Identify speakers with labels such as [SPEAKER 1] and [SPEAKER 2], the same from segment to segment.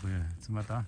[SPEAKER 1] Gabriel, jetzt sind wir da.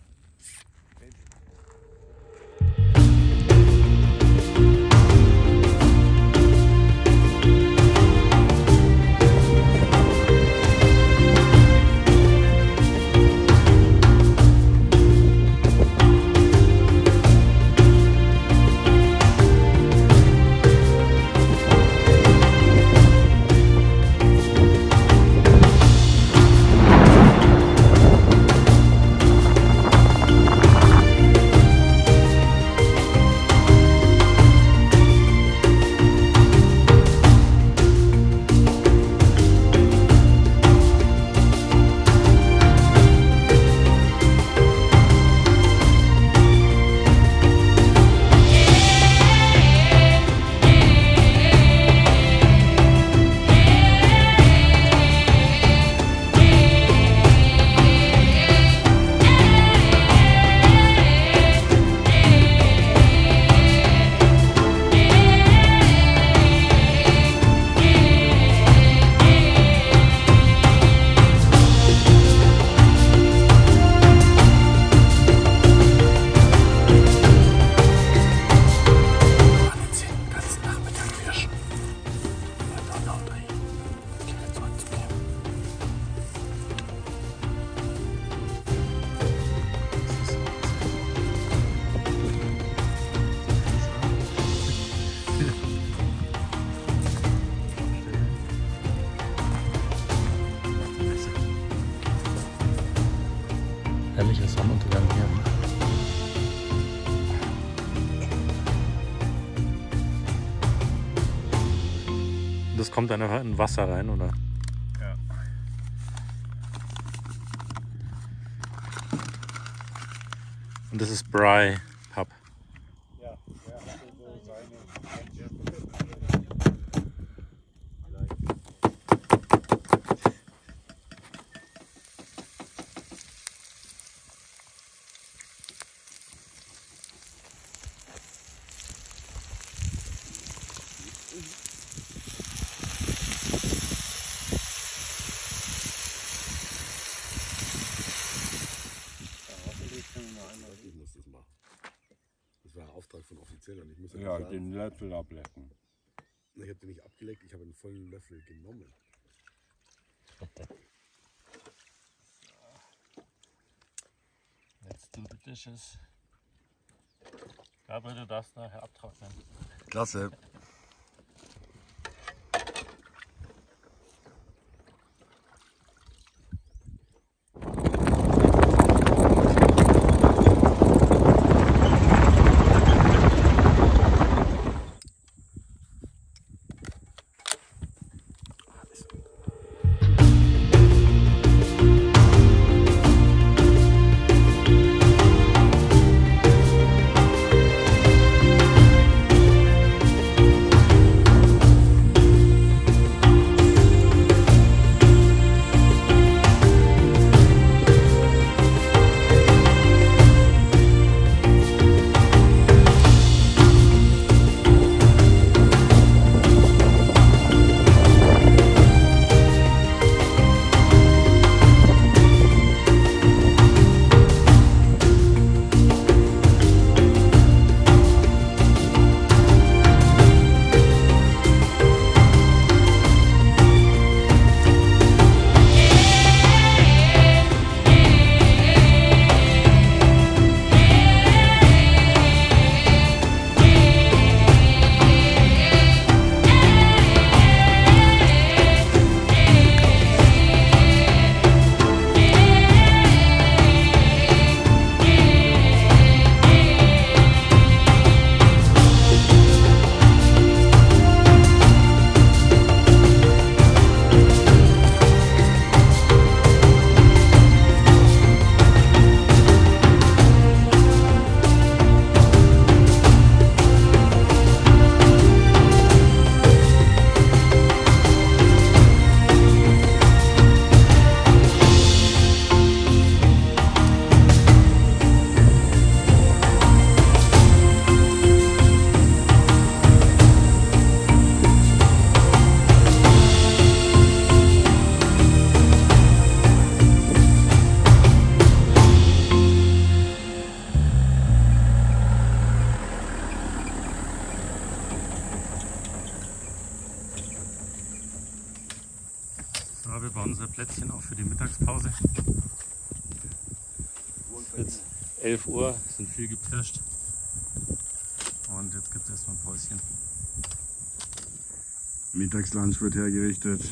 [SPEAKER 1] Herrlicher Sonnenuntergang hier. Das kommt dann einfach in Wasser rein, oder?
[SPEAKER 2] Ja.
[SPEAKER 1] Und das ist Bry Pub.
[SPEAKER 2] Ja, der hatte so seine.
[SPEAKER 3] Ich muss das machen. Das war ein Auftrag von Offiziellern. Ich muss ja,
[SPEAKER 2] Ja,
[SPEAKER 3] sagen,
[SPEAKER 2] den Löffel ablecken.
[SPEAKER 3] ich habe den nicht abgeleckt, ich habe einen vollen Löffel genommen.
[SPEAKER 1] Let's do the dishes. Gabriel, du darfst nachher abtrocknen.
[SPEAKER 3] Klasse.
[SPEAKER 1] Mal unser Plätzchen auf für die Mittagspause. Jetzt 11 Uhr, sind viel gepirscht. Und jetzt gibt es erstmal ein Päuschen.
[SPEAKER 2] Mittagslunch wird hergerichtet.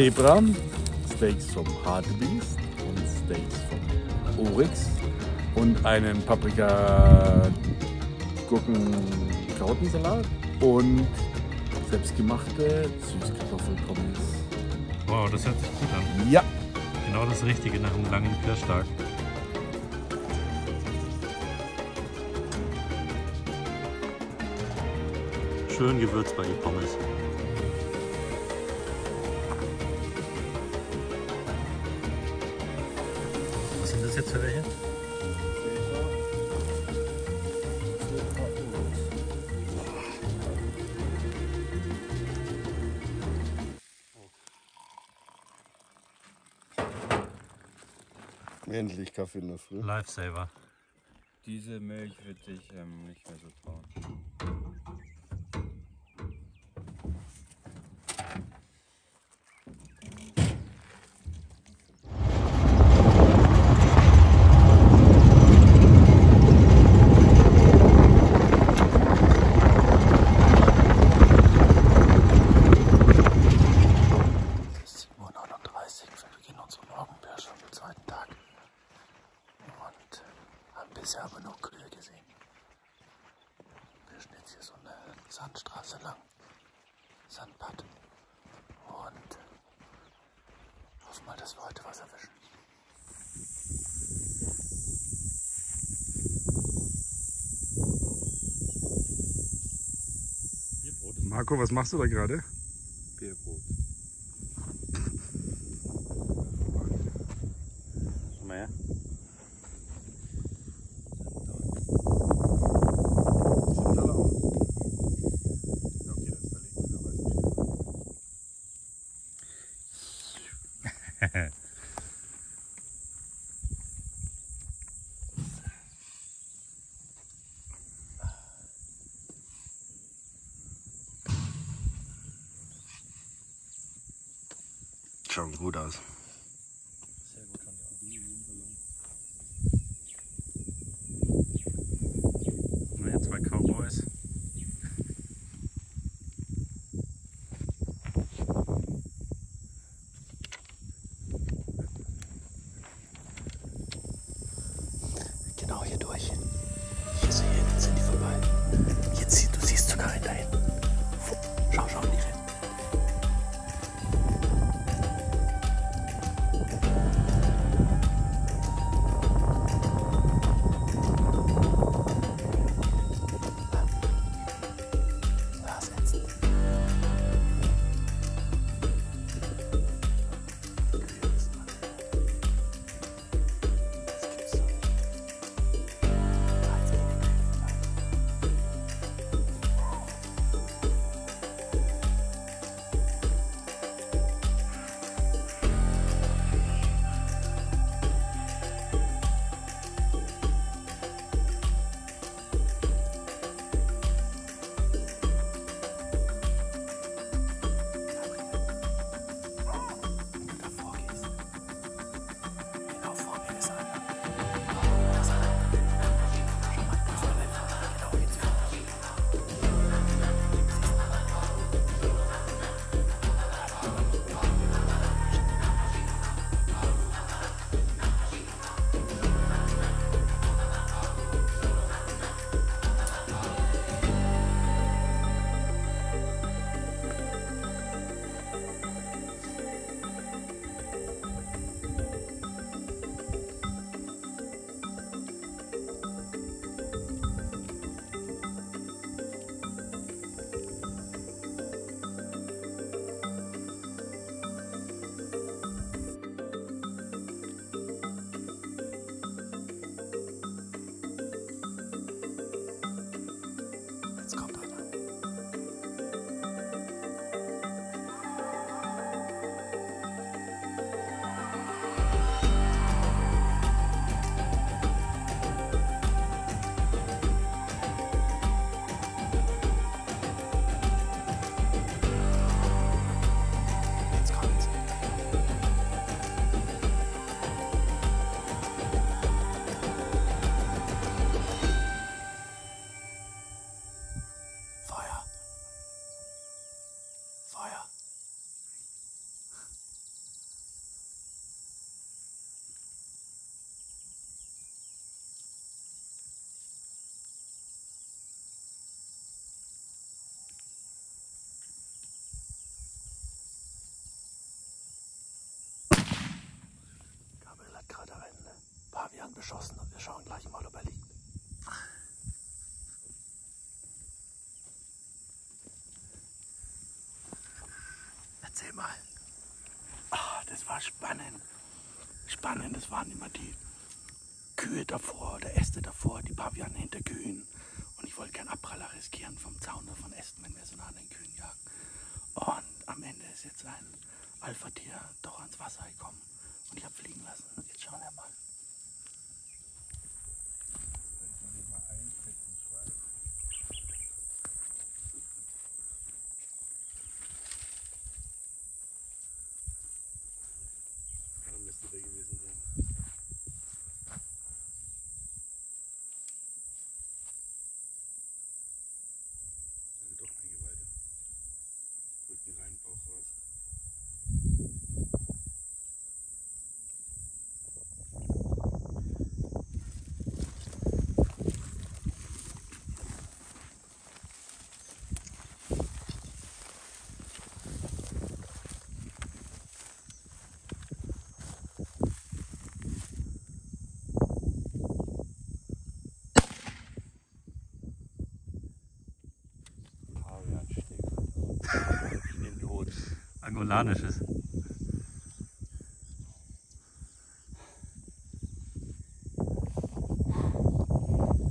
[SPEAKER 2] Zebra, Steaks vom Hartebeest und Steaks vom Oryx und einen Paprika Gurken Karottensalat und selbstgemachte Süßkartoffelpommes.
[SPEAKER 1] Wow, das hört sich gut an.
[SPEAKER 2] Ja,
[SPEAKER 1] Genau das Richtige nach einem langen Pirschtag. Schön gewürzt bei die Pommes. Jetzt für welche?
[SPEAKER 3] Endlich Kaffee in der Früh.
[SPEAKER 1] Lifesaver.
[SPEAKER 4] Diese Milch wird sich ähm, nicht mehr so trauen.
[SPEAKER 5] Es ist 7.39 Uhr, wir beginnen unsere Morgenpirsche am zweiten Tag. Und haben bisher aber nur Kühe gesehen. Wir pirschen jetzt hier so eine Sandstraße lang. Sandpad. Und hoffen mal, dass wir heute was erwischen.
[SPEAKER 2] Marco, was machst du da gerade?
[SPEAKER 4] Bierbrot.
[SPEAKER 1] Komm mal her. Schaut gut aus.
[SPEAKER 2] Pavian beschossen und wir schauen gleich mal, ob er liegt. Erzähl mal. Ah, das war spannend. Spannend, das waren immer die Kühe davor oder Äste davor, die Paviane hinter Kühen. Und ich wollte keinen Abpraller riskieren vom Zaun oder von Ästen, wenn wir so nah an den Kühen jagen. Und am Ende ist jetzt ein Alpha-Tier doch ans Wasser gekommen. Und ich habe fliegen lassen. Jetzt schauen wir mal.
[SPEAKER 6] Venezolanisches.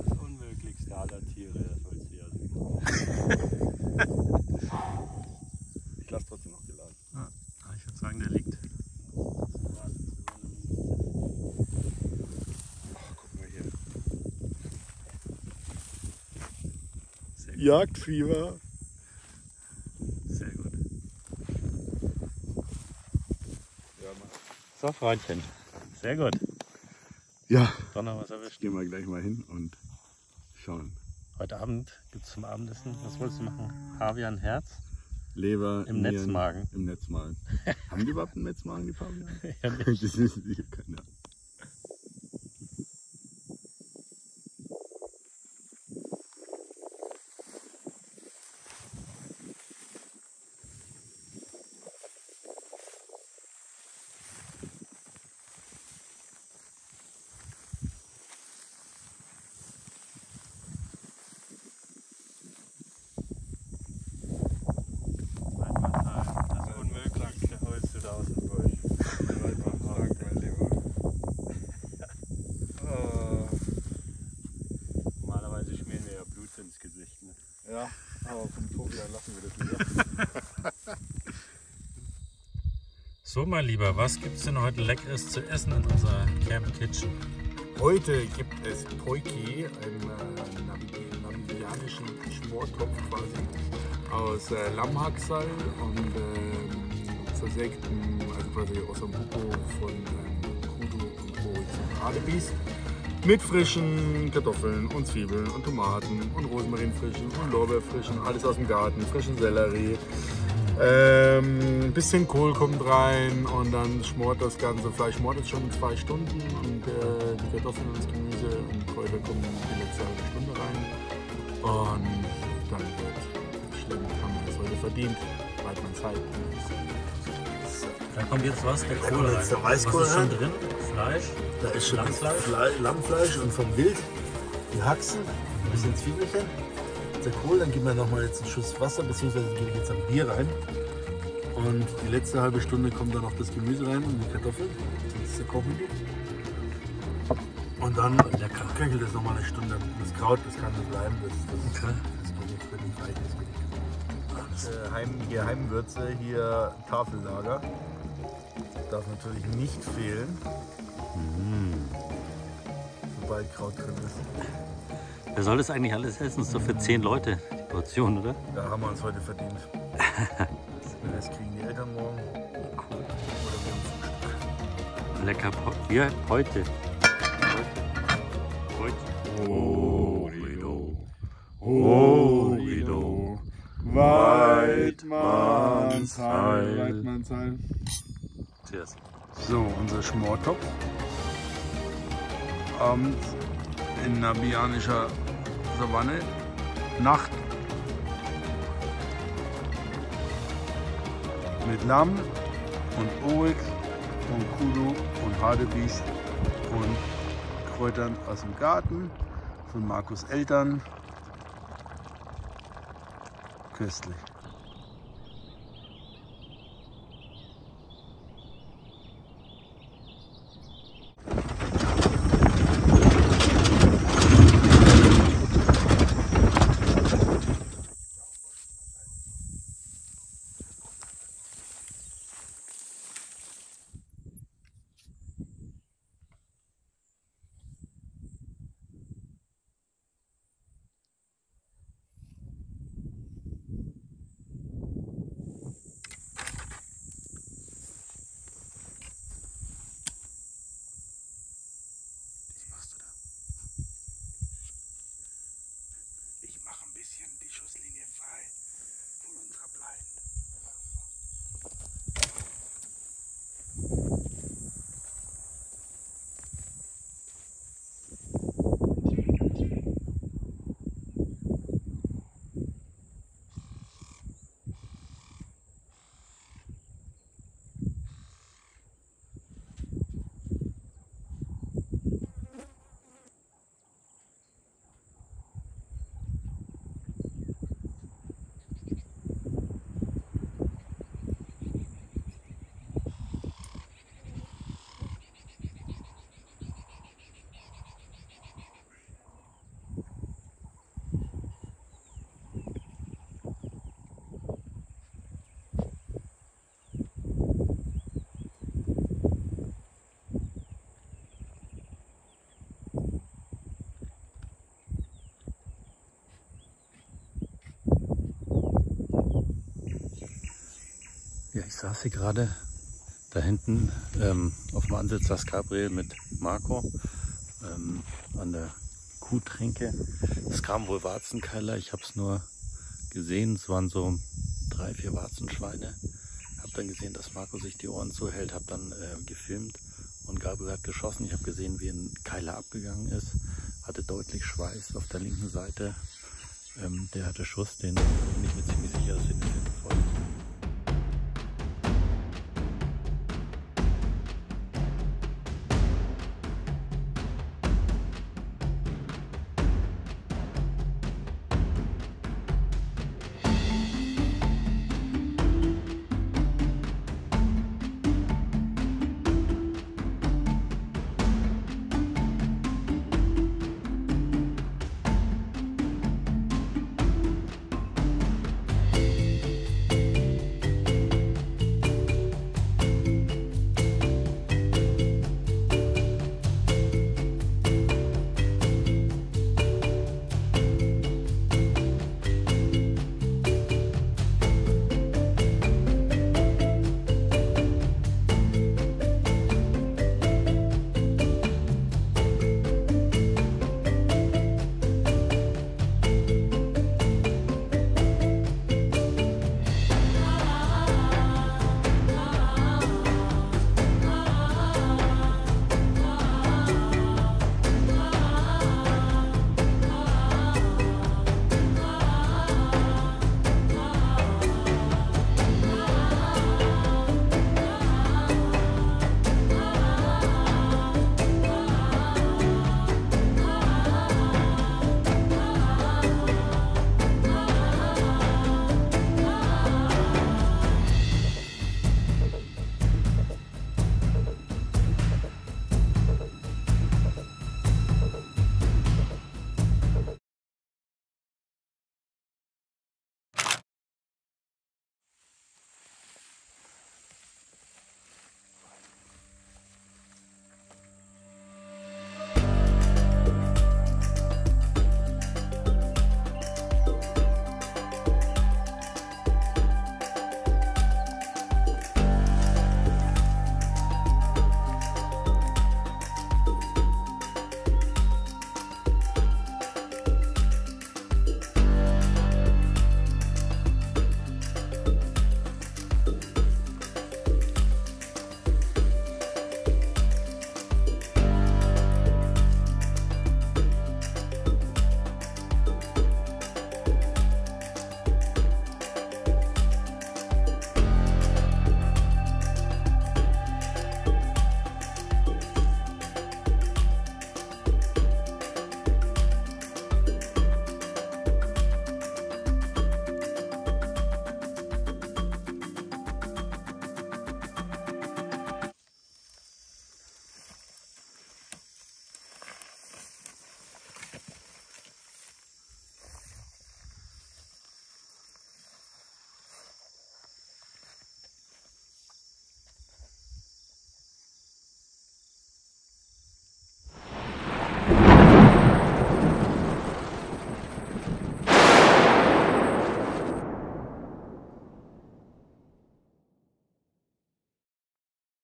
[SPEAKER 4] Das unmöglichste aller Tiere, das wollte ich ja
[SPEAKER 1] Ich lasse trotzdem noch geladen.
[SPEAKER 6] Ah, ich würde sagen, der liegt.
[SPEAKER 2] Jagdfieber.
[SPEAKER 1] So, Freundchen. Sehr gut.
[SPEAKER 2] Ja,
[SPEAKER 1] noch was erwischt.
[SPEAKER 2] gehen wir gleich mal hin und schauen.
[SPEAKER 1] Heute Abend gibt es zum Abendessen. Was wolltest du machen? Pavian Herz?
[SPEAKER 2] Leber
[SPEAKER 1] Im
[SPEAKER 2] Nieren,
[SPEAKER 1] Netzmagen.
[SPEAKER 2] Im Netzmagen. Haben die überhaupt einen Netzmagen, die Paviane?
[SPEAKER 1] Ja, nicht.
[SPEAKER 2] das wissen die keiner.
[SPEAKER 1] Das ist unmöglich. Da holst du da aus dem Busch. Normalerweise schmieren wir ja Blut ins Gesicht. Ne?
[SPEAKER 2] Ja, aber vom Pavian lassen wir das wieder.
[SPEAKER 1] So, mein Lieber, was gibt es denn heute Leckeres zu essen in unserer Camp Kitchen?
[SPEAKER 2] Heute gibt es Poiki, einen äh, namibianischen Schmortopf quasi aus äh, Lammhacksal und ähm, zersägtem, also quasi aus dem Buko von ähm, Kudu und Boris Adebis. Mit frischen Kartoffeln und Zwiebeln und Tomaten und Rosmarinfrischen und Lorbeerfrischen, alles aus dem Garten, frischen Sellerie. Ähm, ein bisschen Kohl kommt rein und dann schmort das ganze Fleisch schmort jetzt schon in zwei Stunden und äh, die Kartoffeln und das Gemüse und Kräuter kommen die letzte halbe Stunde rein und dann wird schlimm, haben wir das heute verdient, weil man Zeit
[SPEAKER 1] Da kommt jetzt was, der Kohl rein.
[SPEAKER 2] der Weißkohl
[SPEAKER 1] was ist schon drin? Fleisch?
[SPEAKER 2] Da ist schon
[SPEAKER 1] Lammfleisch?
[SPEAKER 2] Fle Lammfleisch und vom Wild, die Haxen, ein bisschen Zwiebelchen, der Kohl, dann geben wir nochmal jetzt einen Schuss Wasser, beziehungsweise gebe ich jetzt ein Bier rein. Und die letzte halbe Stunde kommt dann noch das Gemüse rein und die Kartoffeln. Das kochen die. Und dann köchelt es nochmal eine Stunde. Das Kraut, das kann so bleiben. Das, das, das geht nicht, wird nicht weit. Das geht nicht. Äh, Heim, hier Heimwürze, hier Tafellager. Darf natürlich nicht fehlen. Sobald Kraut drin ist.
[SPEAKER 1] Wer soll das eigentlich alles essen? Das ist doch für zehn Leute die Portion, oder?
[SPEAKER 2] Da haben wir uns heute verdient. Den Rest kriegen die Eltern morgen. Cool. Oder wir haben Frühstück.
[SPEAKER 1] Lecker Po- Wie heißt heute? Heute. Horido. Horido.
[SPEAKER 2] Weidmannsheil. Weidmannsheil.
[SPEAKER 1] Cheers.
[SPEAKER 2] So, unser Schmortopf. Abends in namibianischer Savanne. Nacht. Mit Lamm und Oryx und Kudu und Hartebeest und Kräutern aus dem Garten von Markus Eltern. Köstlich.
[SPEAKER 1] Ja, ich saß hier gerade da hinten ähm, auf dem Ansitz saß Gabriel mit Marco ähm, an der Kuhtränke. Es kam wohl Warzenkeiler, ich habe es nur gesehen, es waren so drei, vier Warzenschweine. Habe dann gesehen, dass Marco sich die Ohren zuhält, habe dann äh, gefilmt und Gabriel hat geschossen. Ich habe gesehen, wie ein Keiler abgegangen ist, hatte deutlich Schweiß auf der linken Seite. Ähm, der hatte Schuss, den bin ich mir ziemlich sicher, dass wir den